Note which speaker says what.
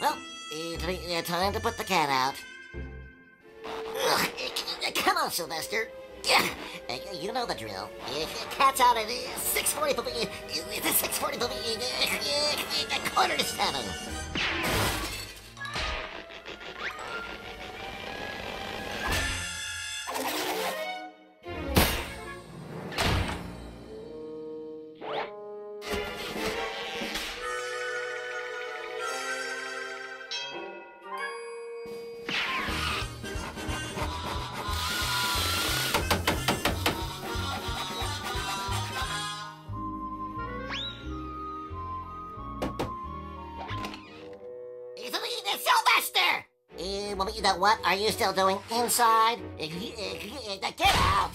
Speaker 1: Well, uh, time to put the cat out. Ugh, come on, Sylvester. You know the drill. Cat's out at 6.40, 6.40, quarter to Sylvester! Uh, what are you still doing inside? Eh, eh, get out!